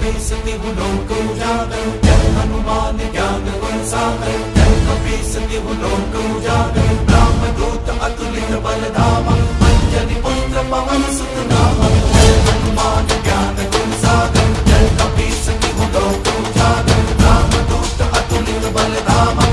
कपी सति हुलोक उजागर जय हनुमान ज्ञान गुण सागर जय कपी सति हुलोक उजागर राम दूत अतुलित बल धाम अंजनी पुत्र पवन सुत नाम जय हनुमान ज्ञान गुण सागर जय कपी सति हुलोक उजागर राम दूत अतुलित बल धाम